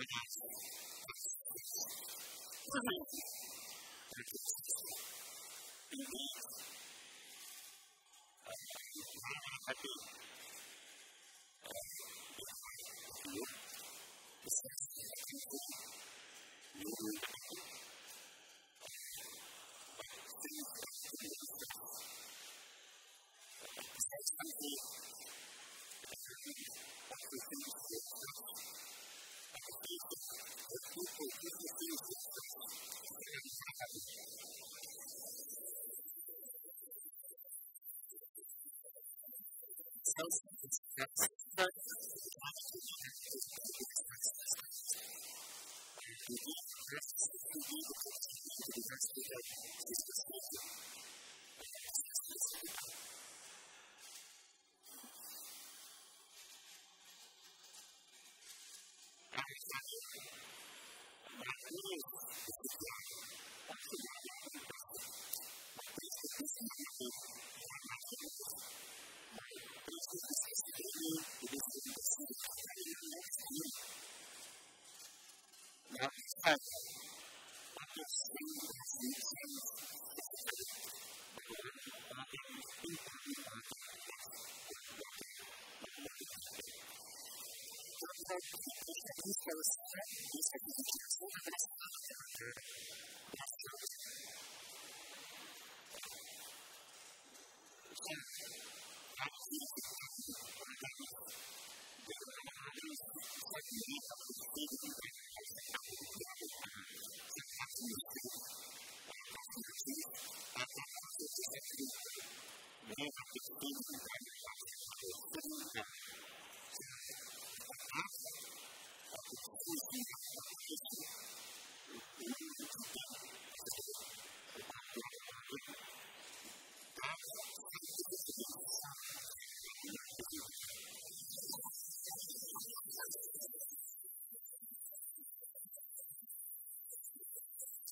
Thank you.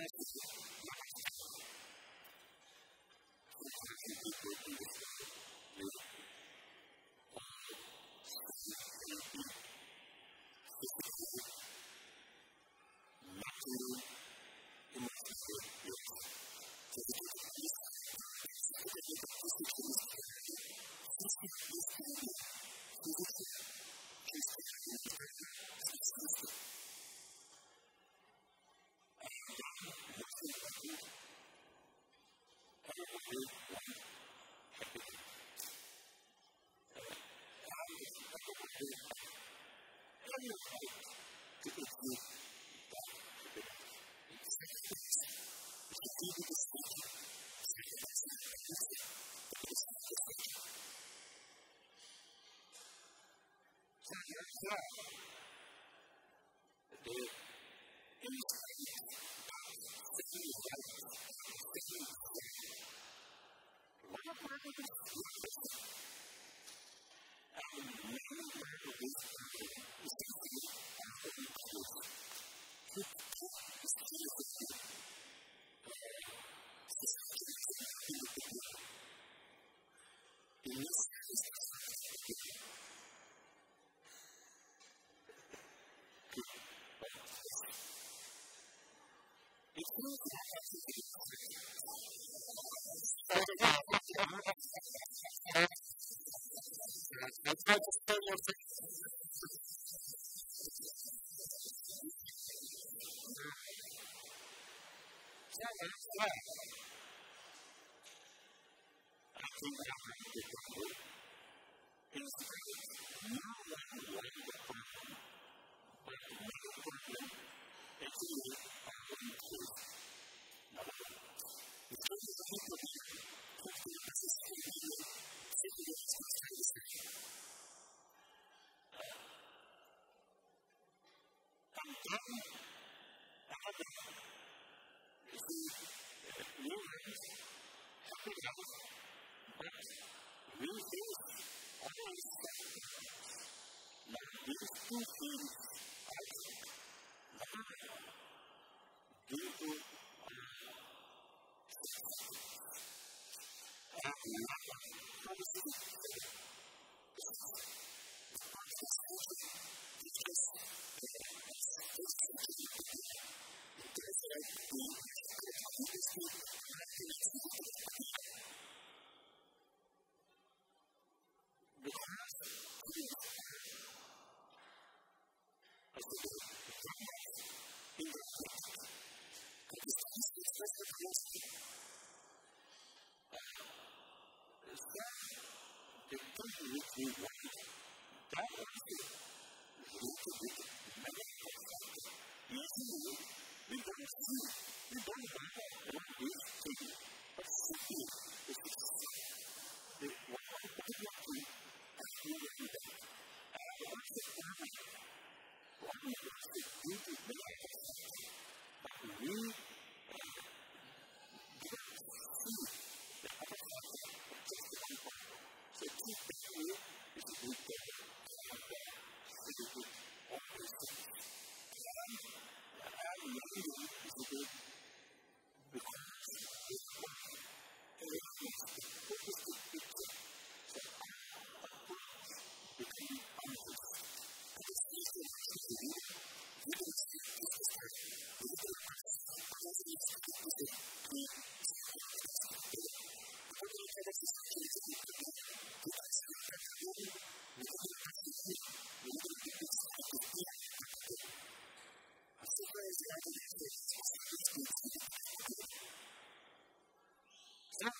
recognize Spell fact guildMentisGolbert in in Rouen ftolo and feeds do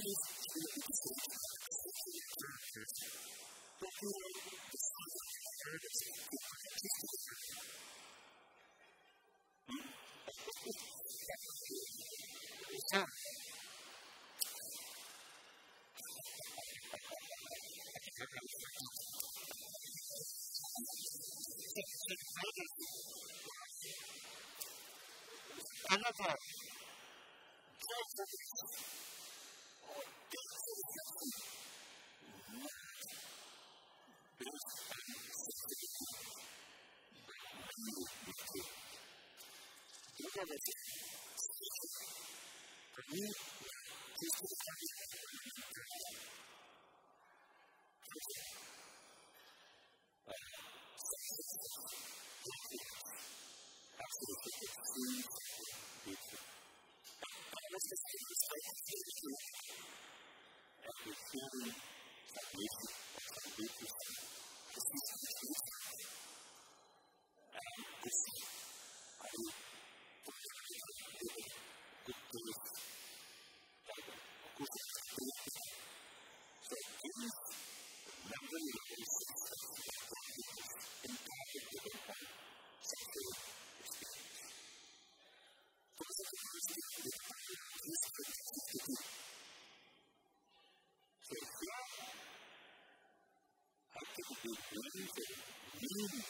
quid illo decisi concebibilitūllum 下去 e, burgud need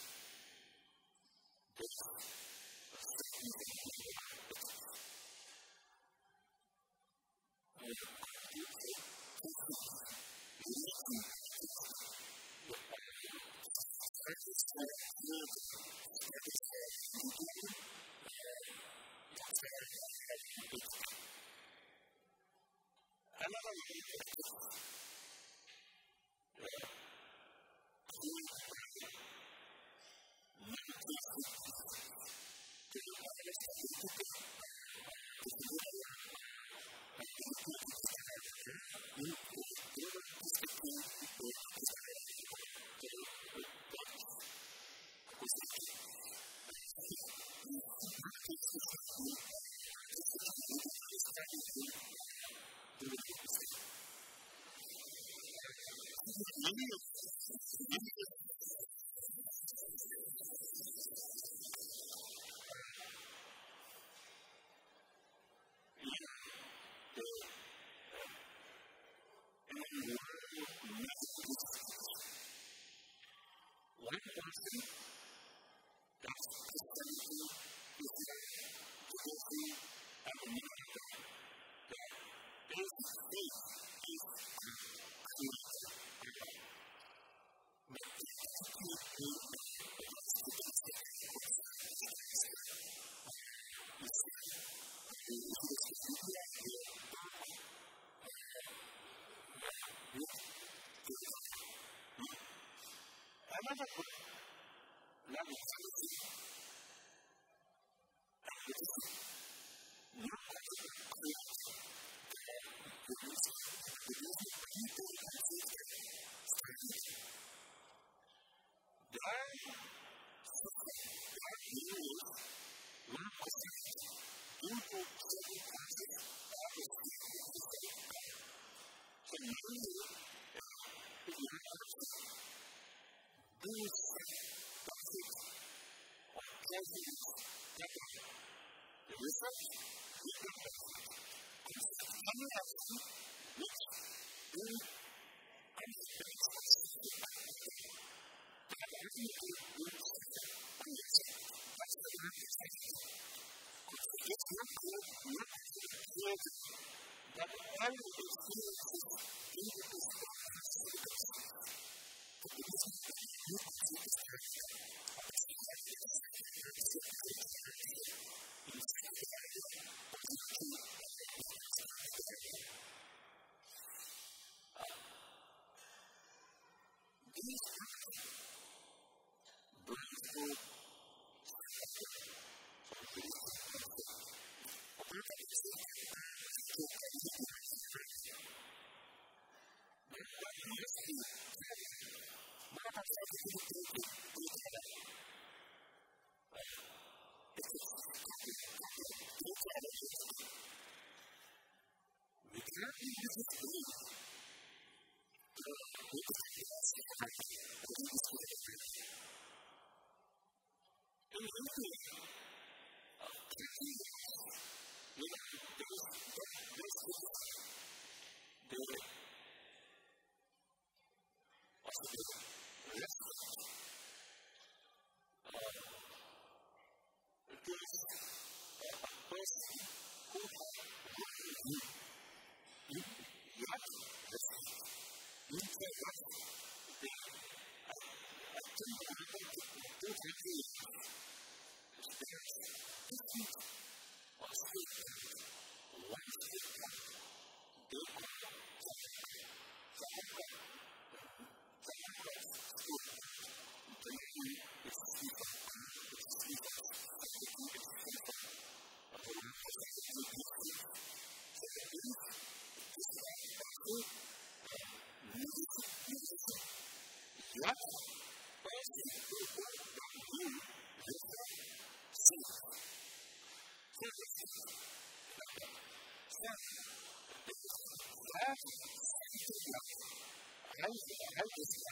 Many of I'm does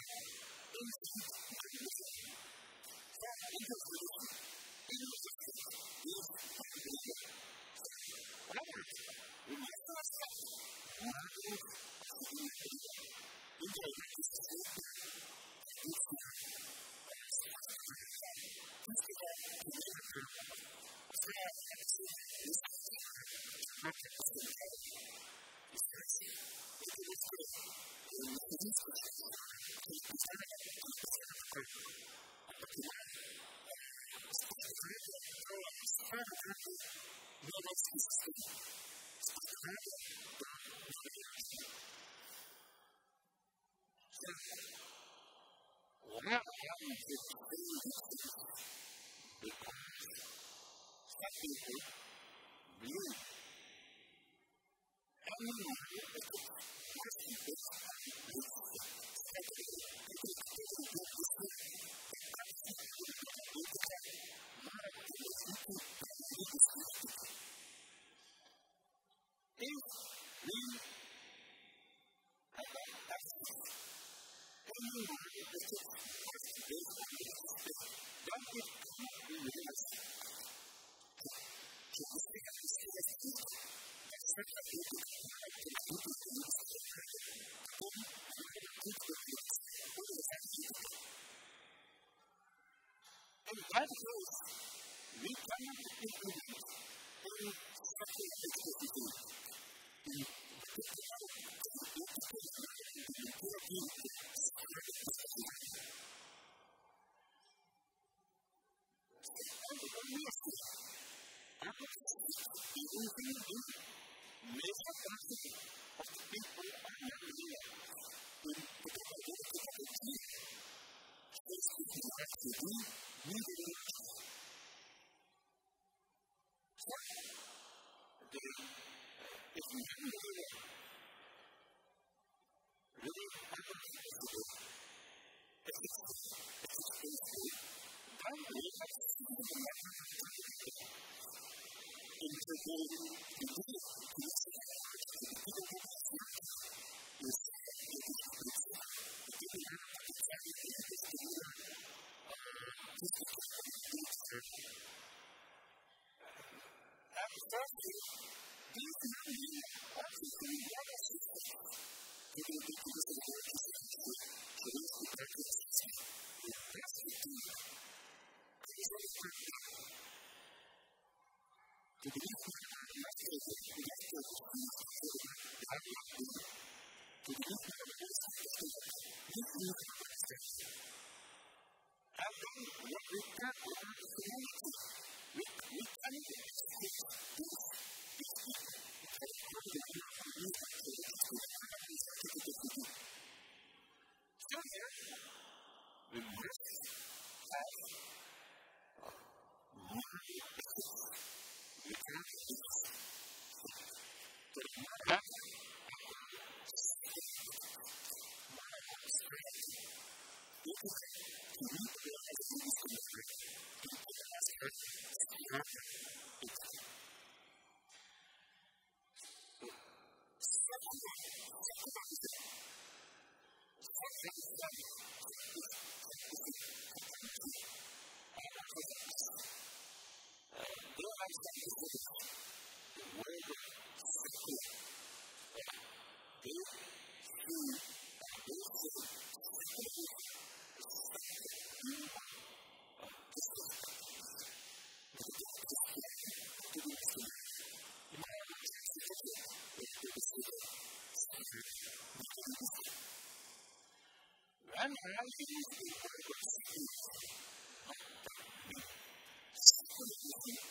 quid est In that case, we come up with an idea in which we bādēnus de stup cielo,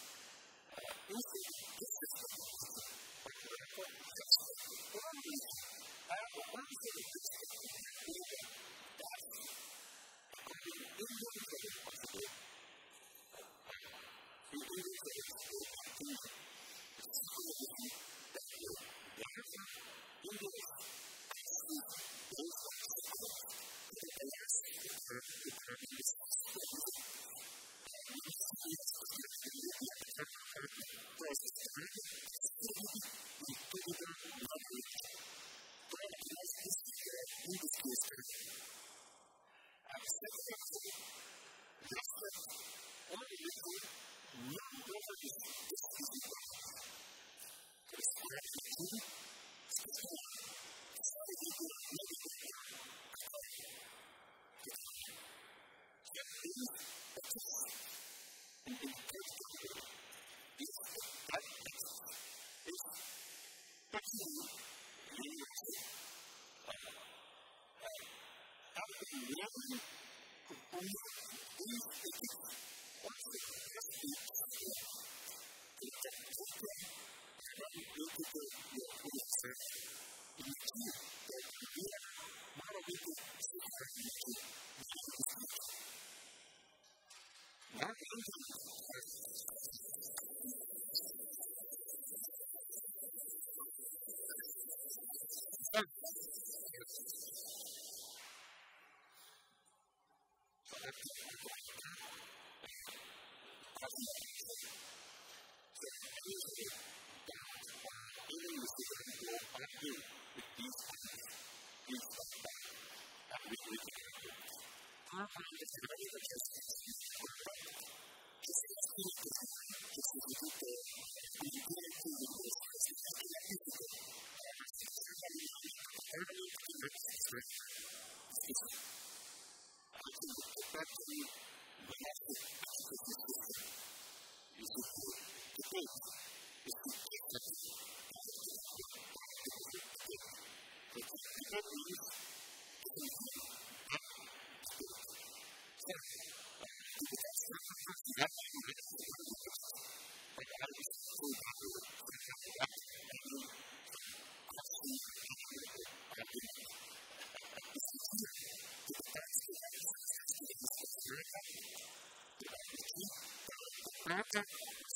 chapter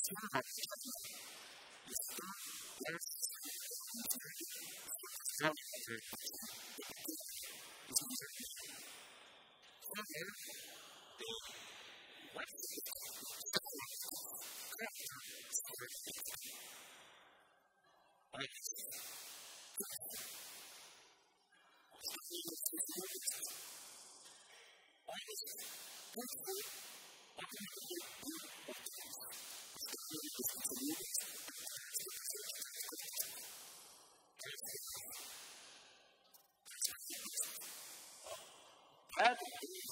2 verse 6. от э,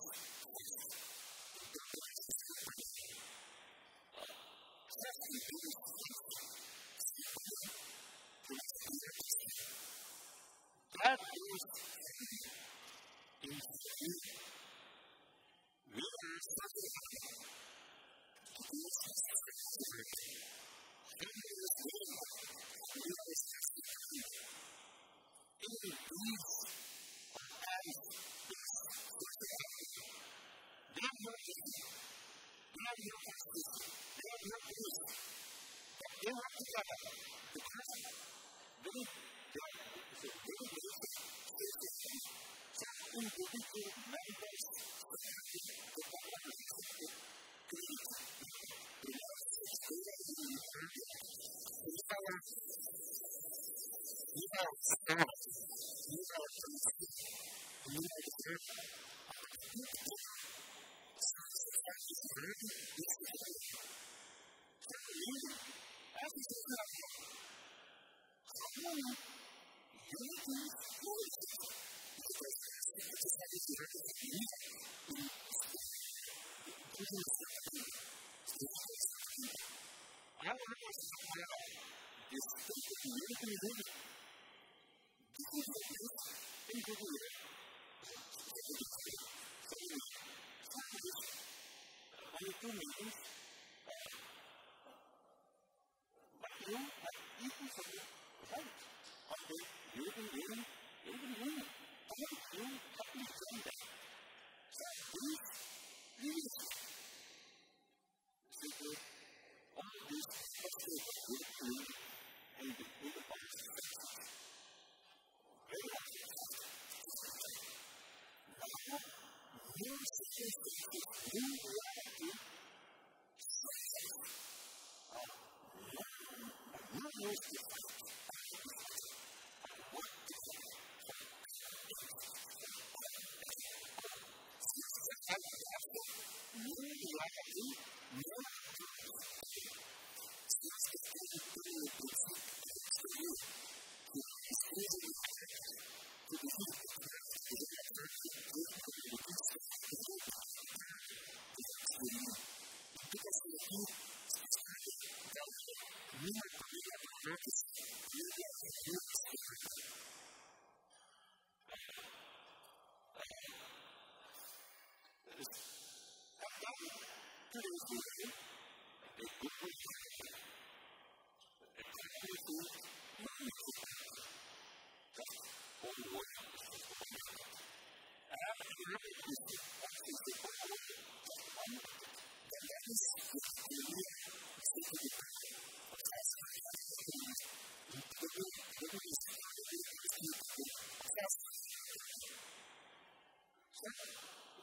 you.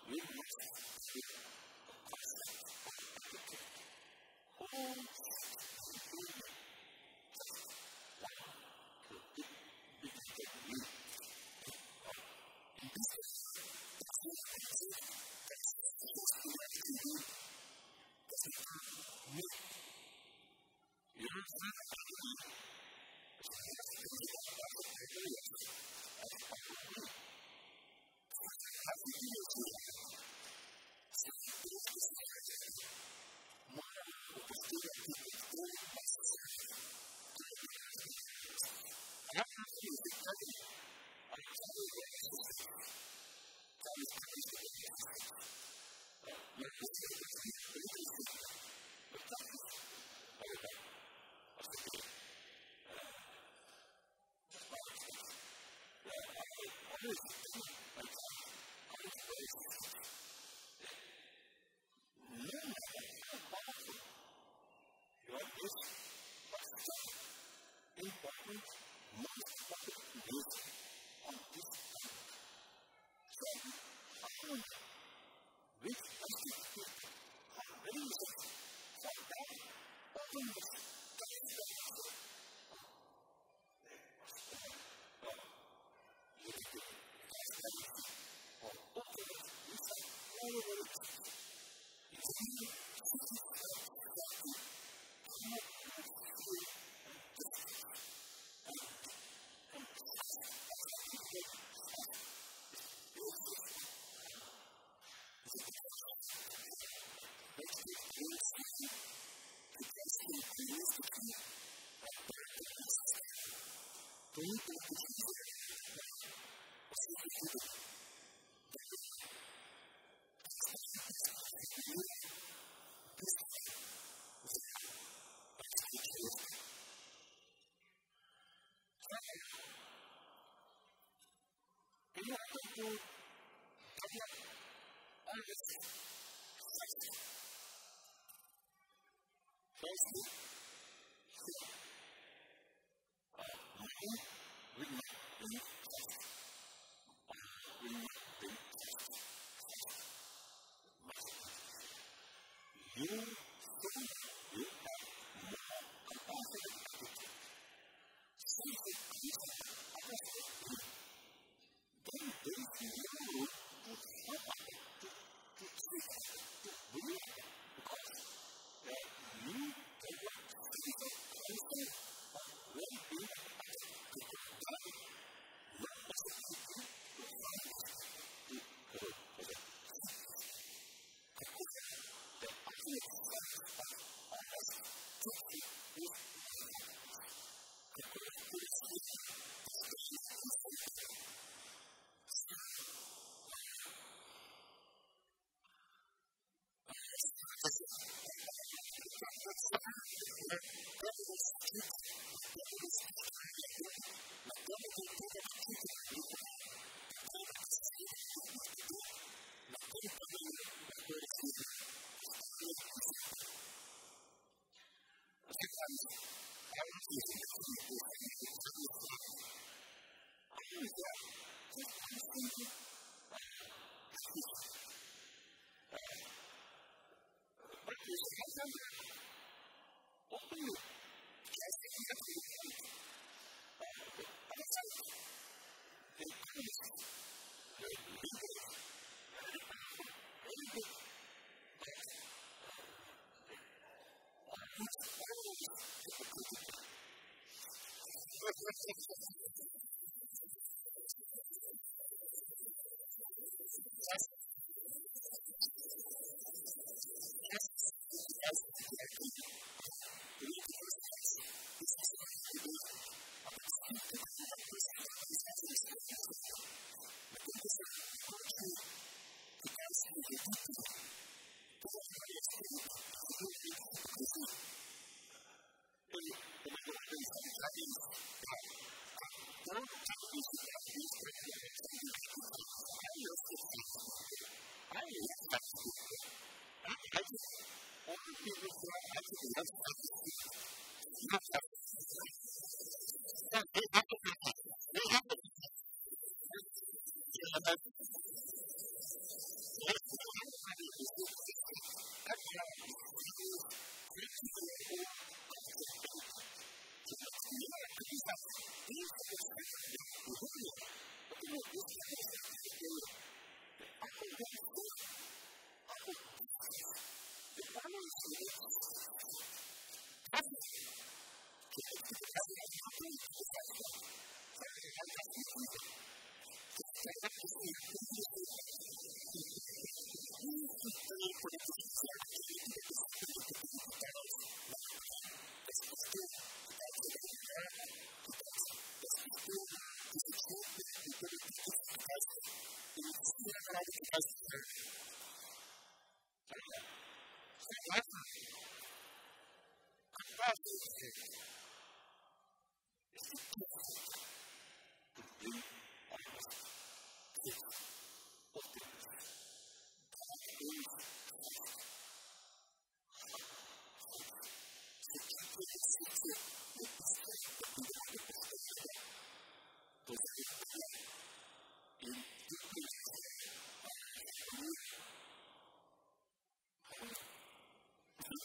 witness to the concept of truth インパク have to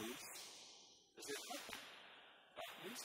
increase, is it happening? At least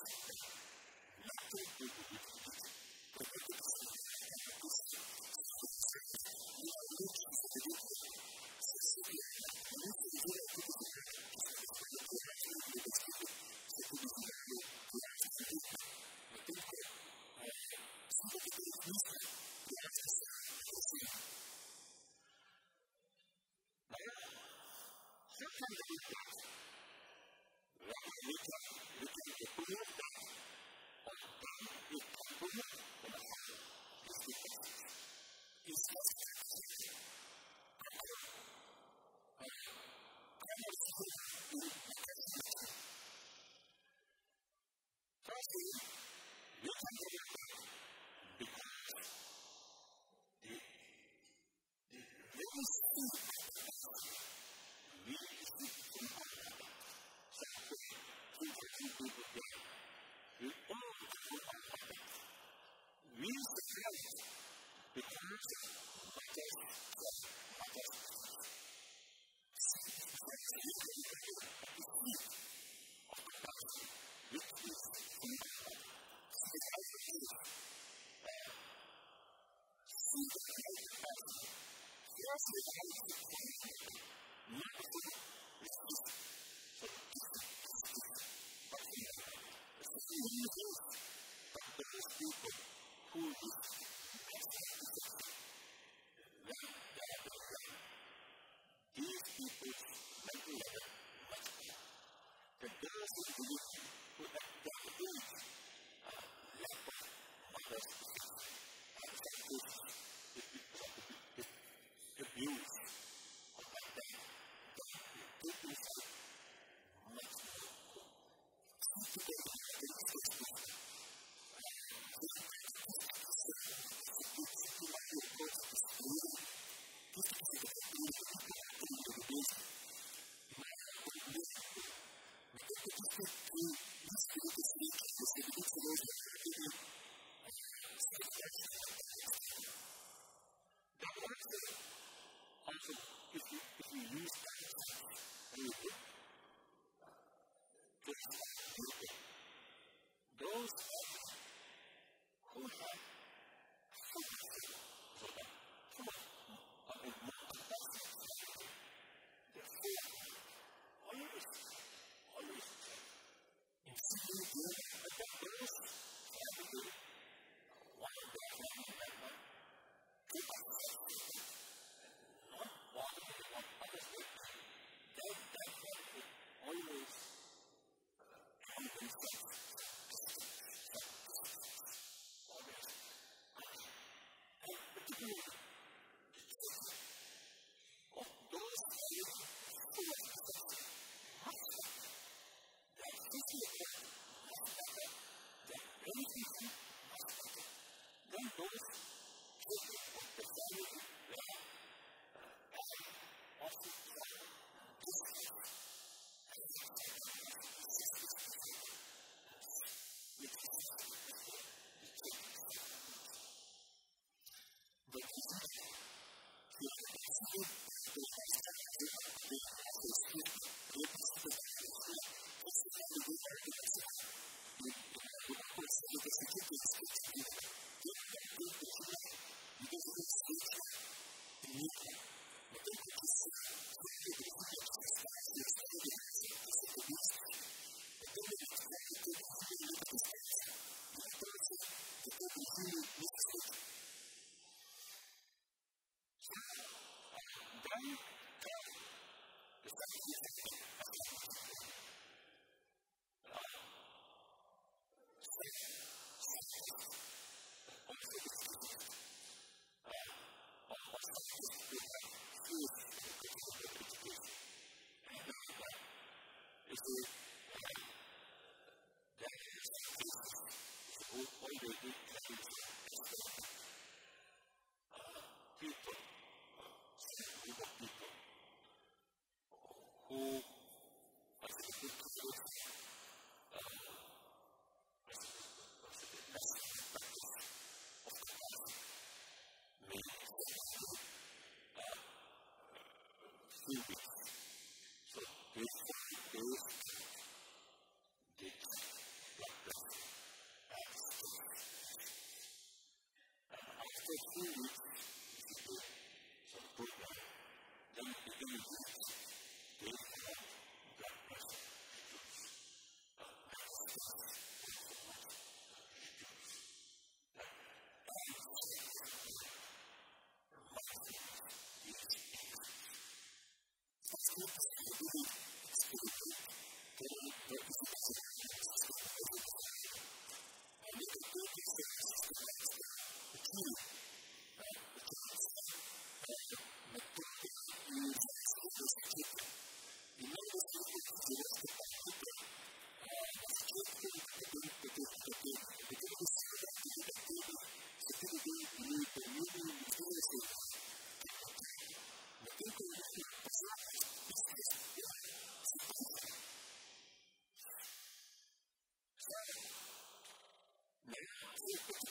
mercy Thank you.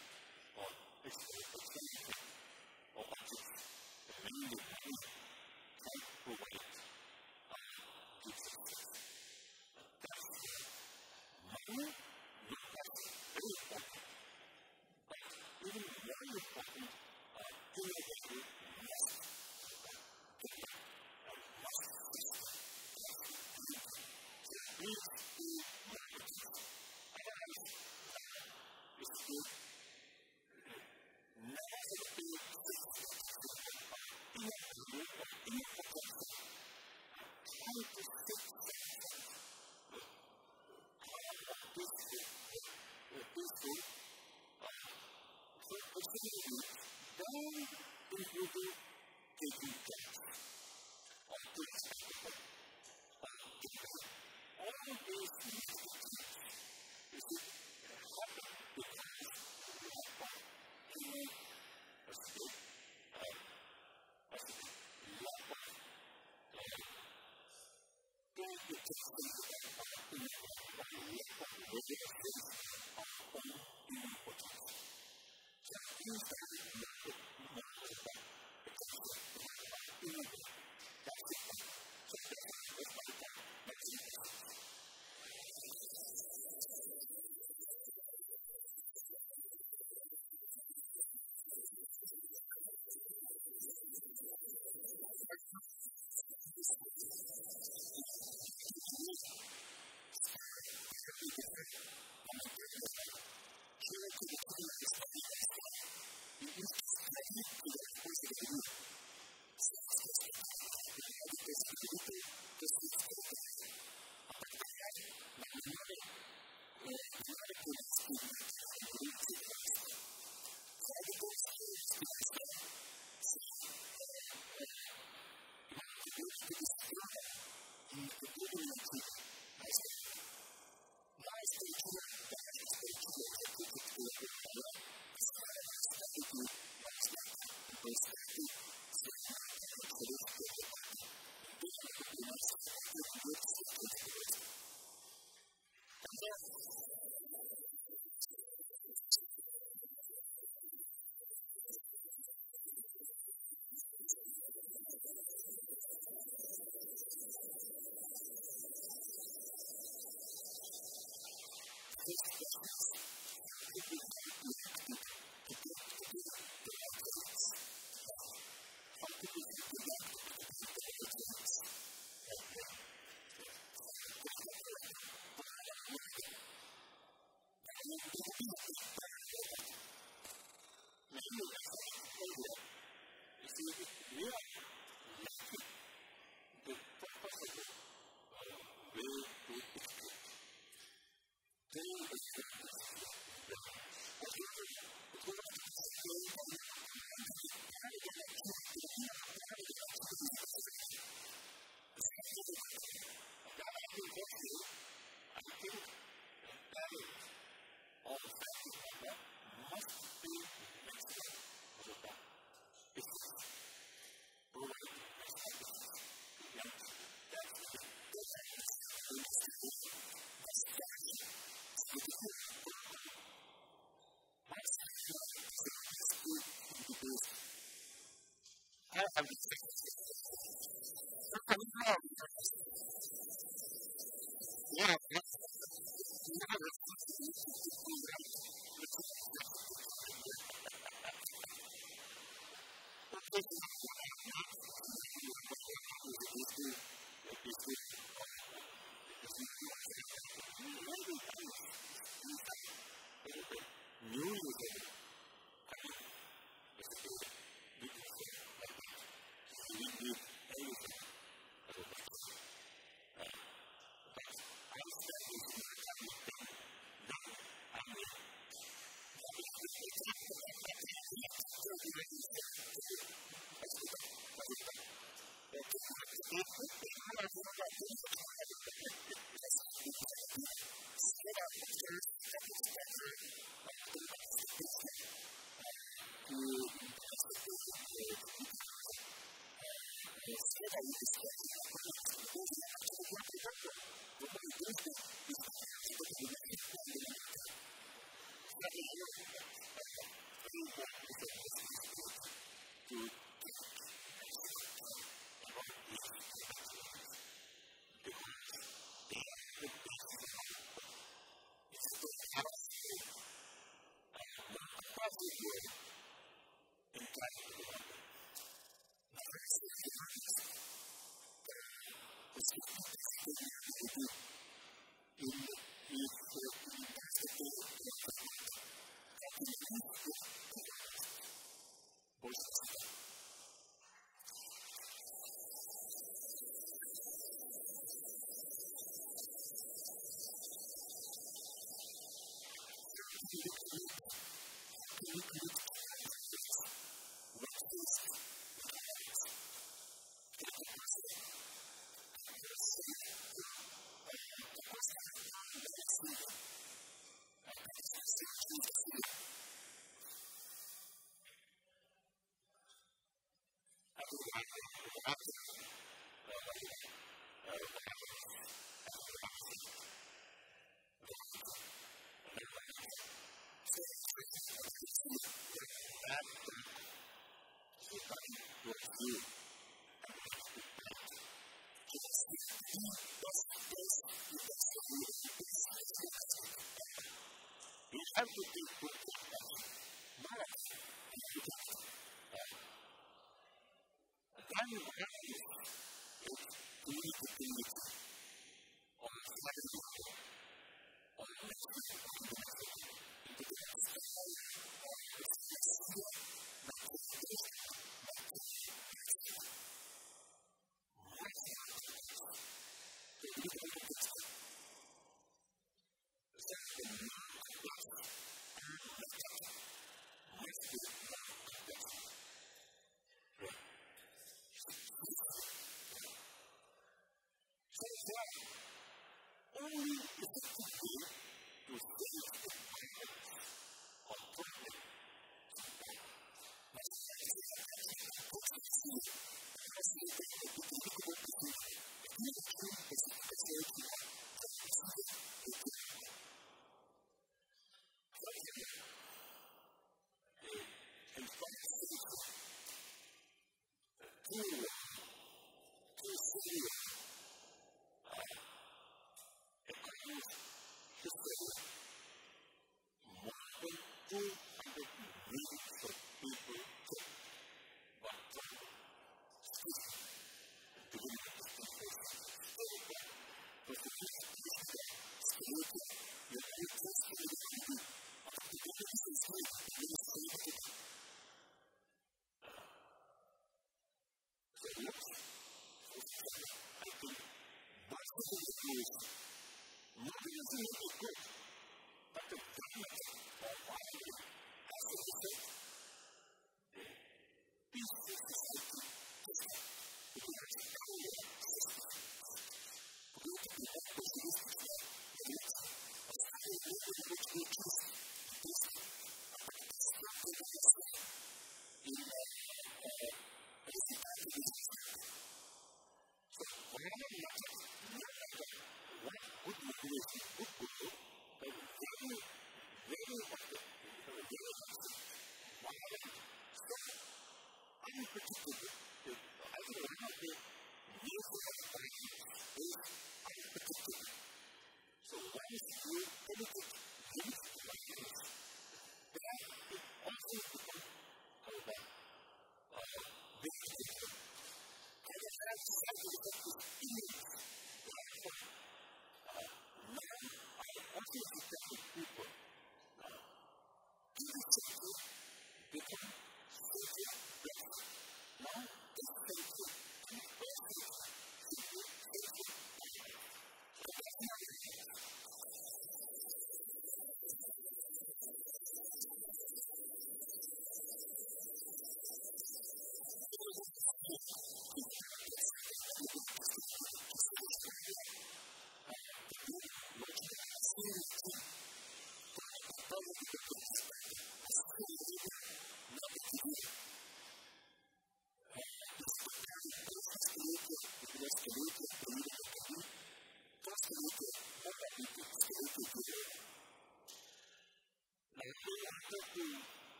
経験者 I'm just Century as would be the serpent and the 37 you.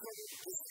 credit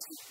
just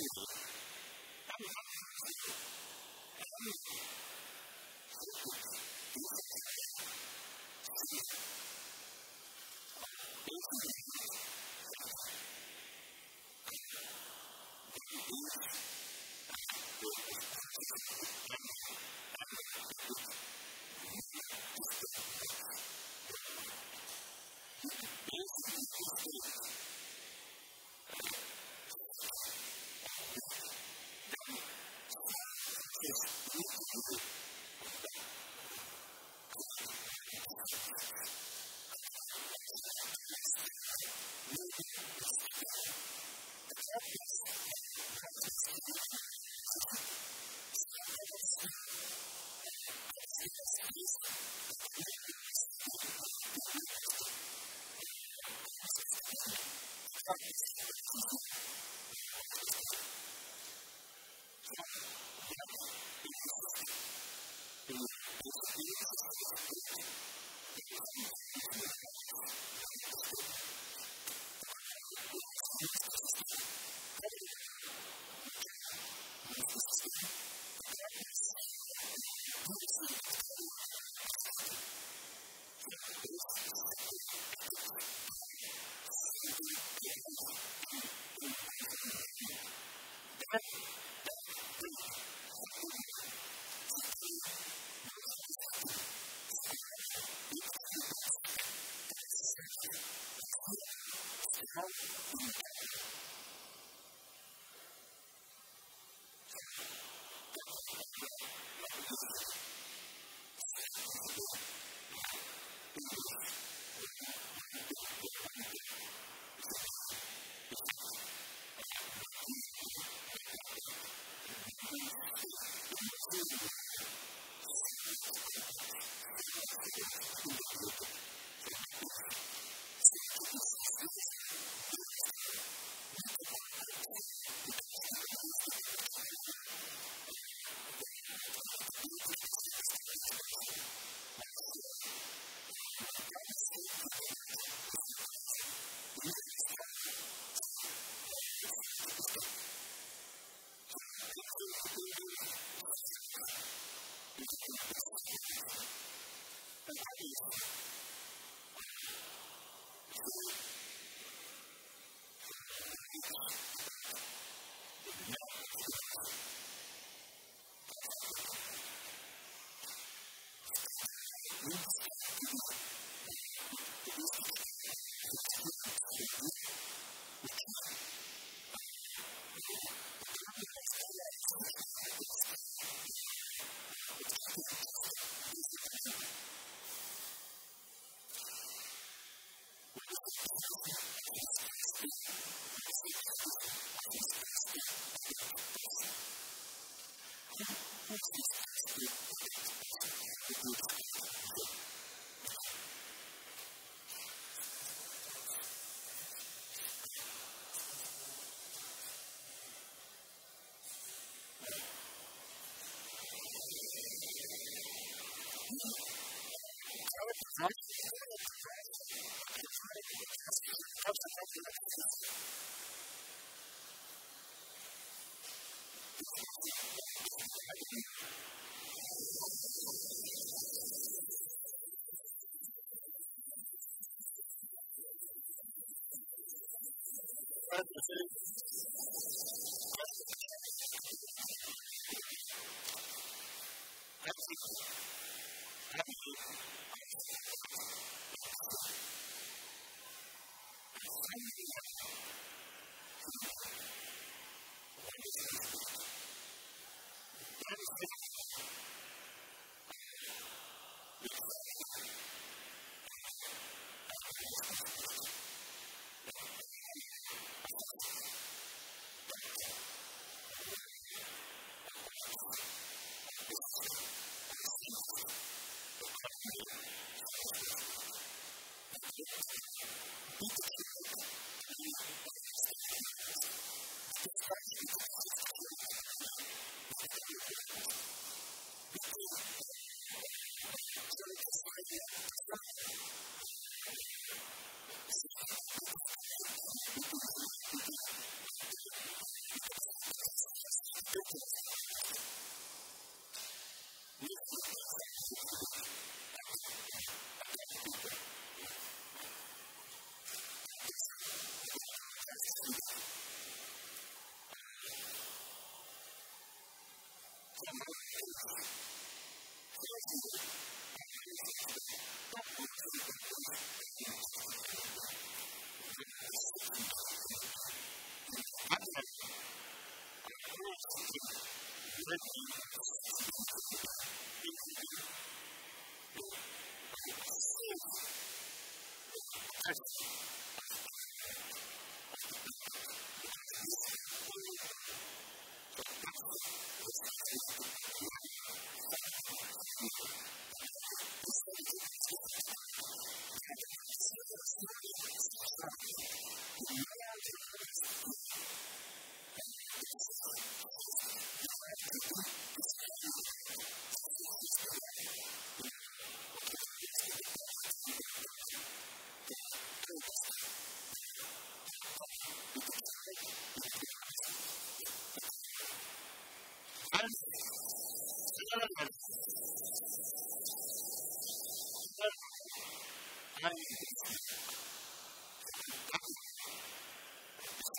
Thank you. Christmas.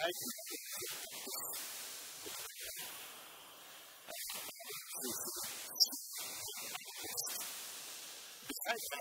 Thank you.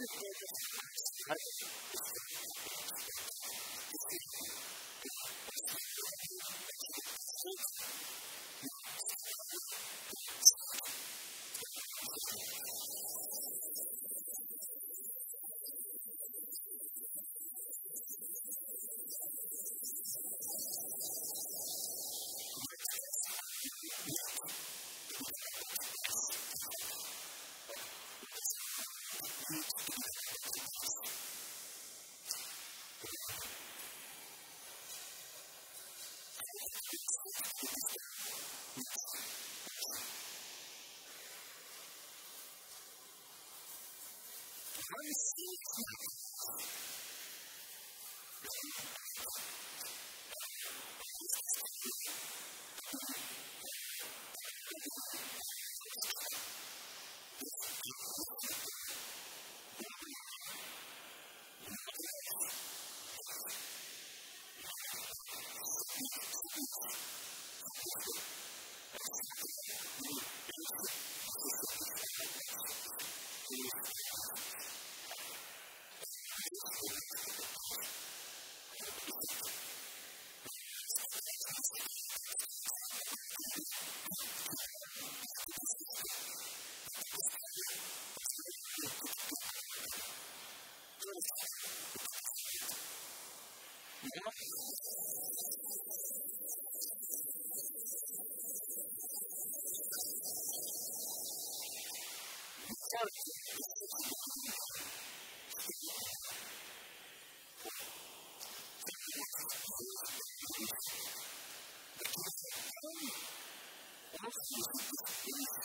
ですはい Jesus is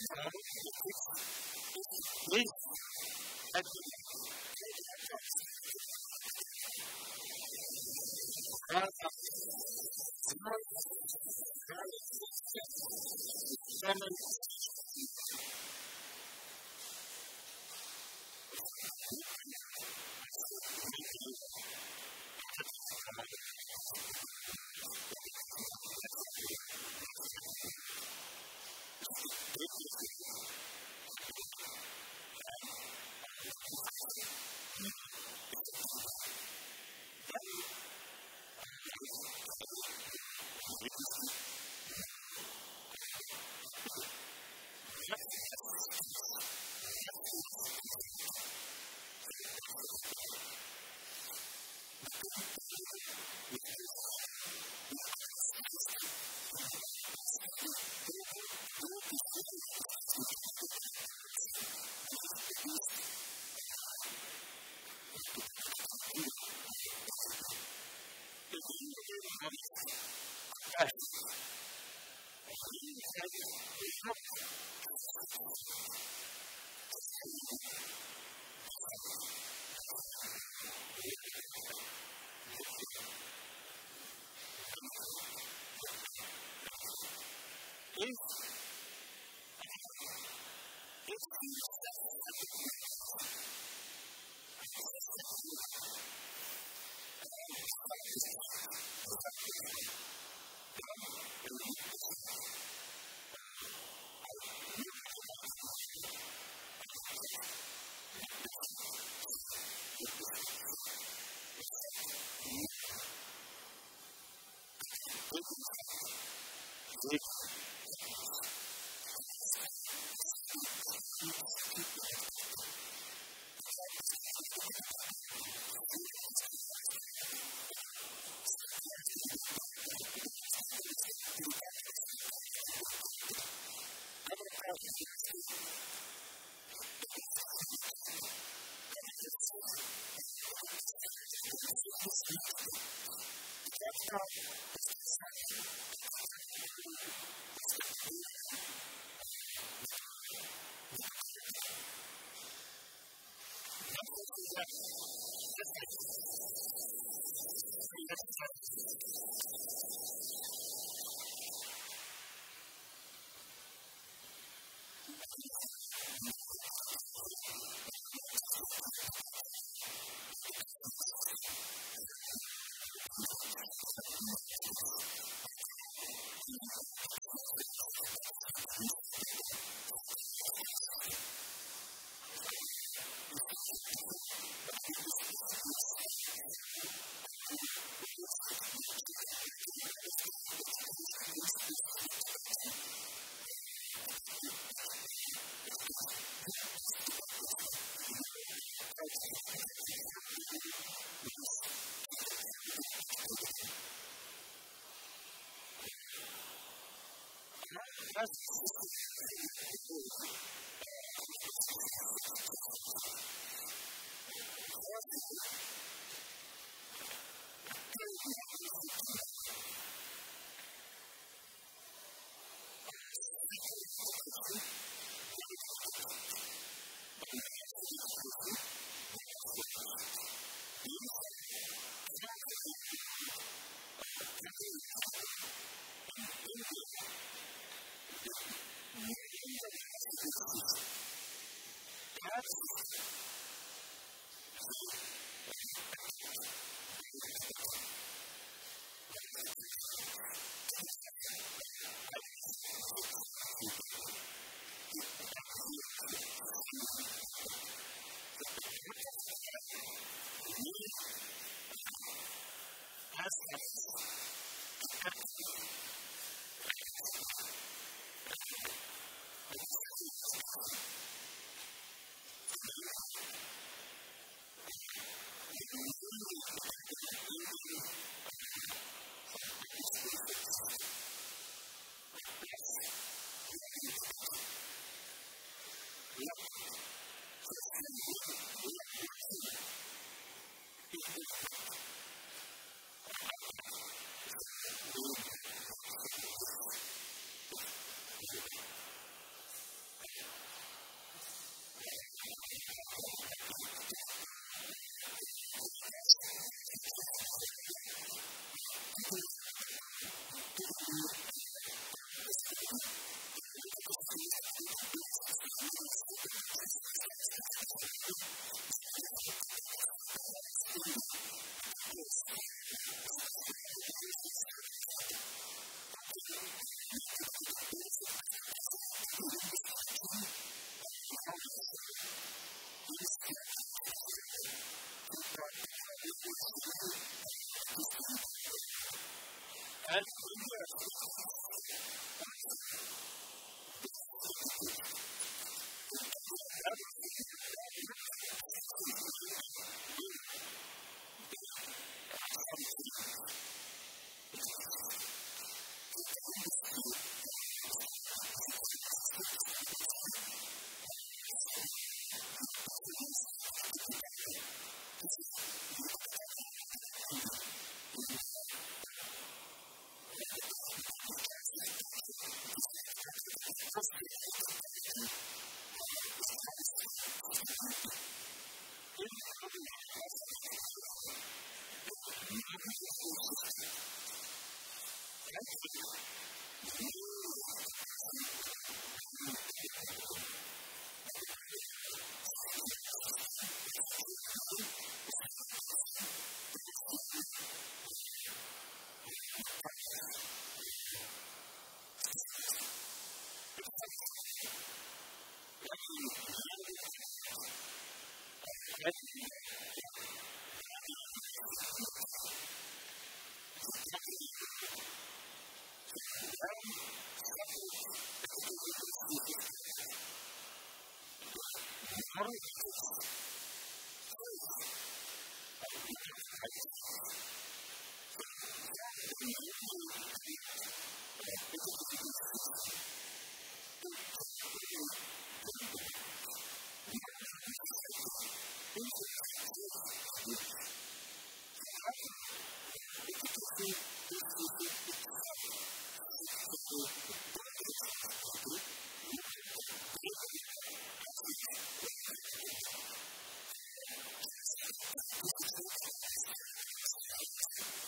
Yeah. あの。Thank you. あ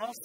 house.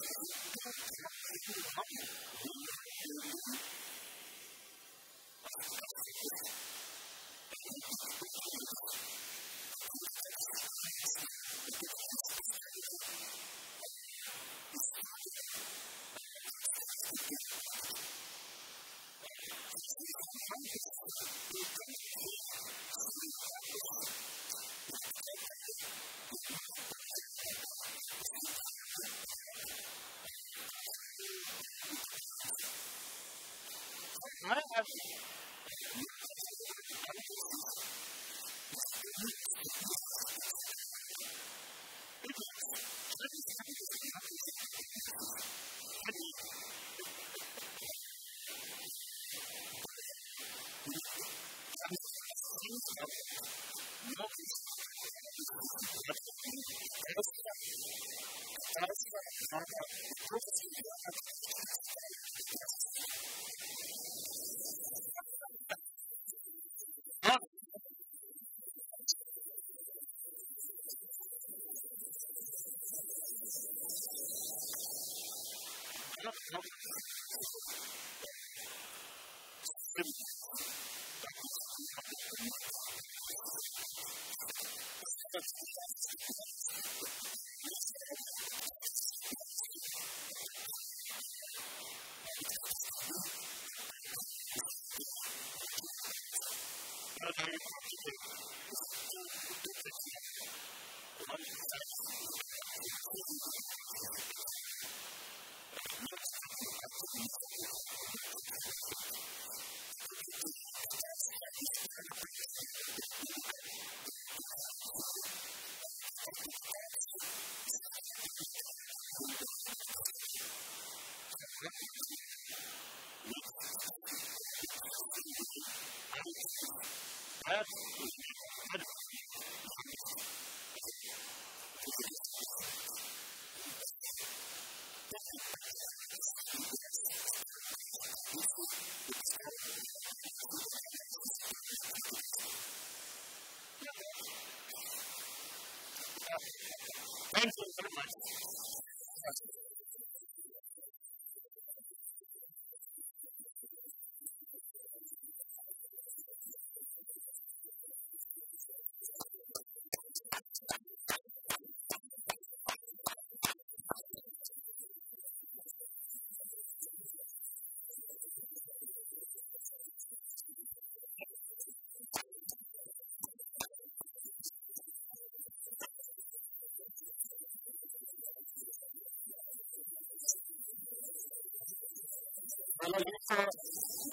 Ela já está,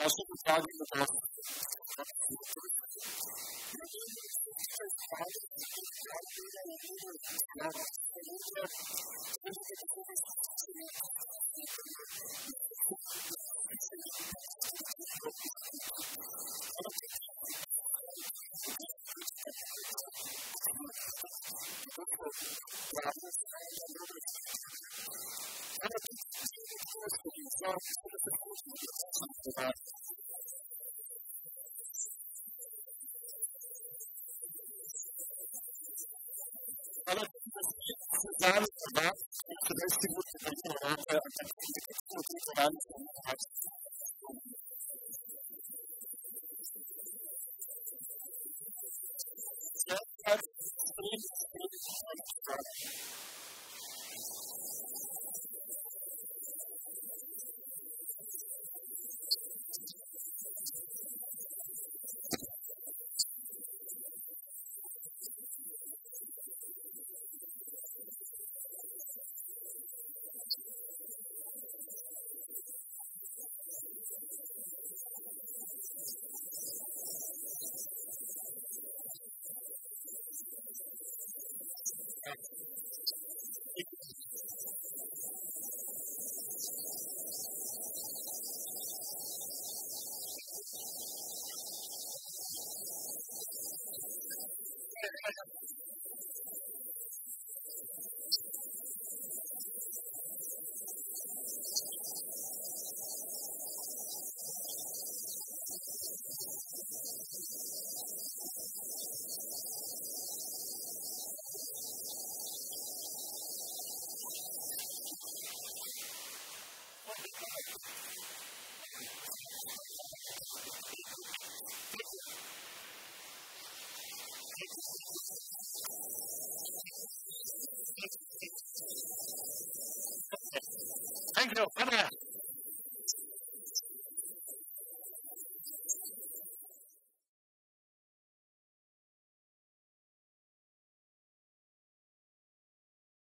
acho que sabe,